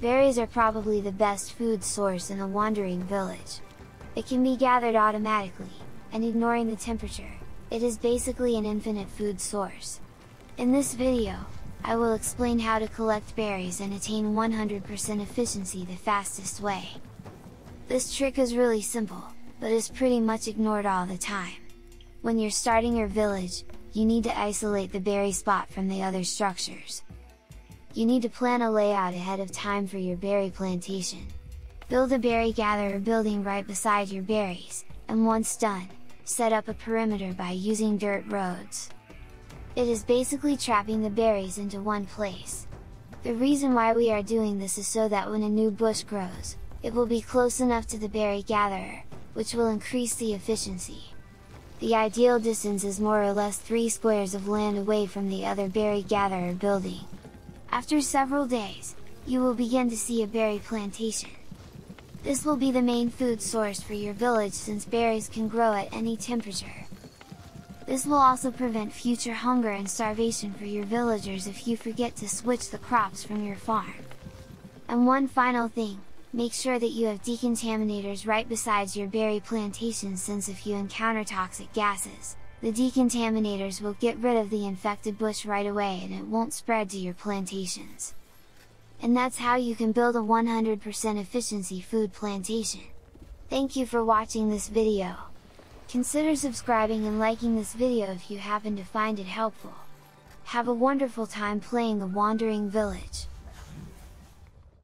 berries are probably the best food source in a wandering village. It can be gathered automatically, and ignoring the temperature, it is basically an infinite food source. In this video, I will explain how to collect berries and attain 100% efficiency the fastest way. This trick is really simple, but is pretty much ignored all the time. When you're starting your village, you need to isolate the berry spot from the other structures. You need to plan a layout ahead of time for your berry plantation. Build a berry gatherer building right beside your berries, and once done, set up a perimeter by using dirt roads. It is basically trapping the berries into one place. The reason why we are doing this is so that when a new bush grows, it will be close enough to the berry gatherer, which will increase the efficiency. The ideal distance is more or less 3 squares of land away from the other berry gatherer building. After several days, you will begin to see a berry plantation. This will be the main food source for your village since berries can grow at any temperature. This will also prevent future hunger and starvation for your villagers if you forget to switch the crops from your farm. And one final thing, make sure that you have decontaminators right besides your berry plantation since if you encounter toxic gases, the decontaminators will get rid of the infected bush right away and it won't spread to your plantations. And that's how you can build a 100% efficiency food plantation. Thank you for watching this video. Consider subscribing and liking this video if you happen to find it helpful. Have a wonderful time playing the Wandering Village.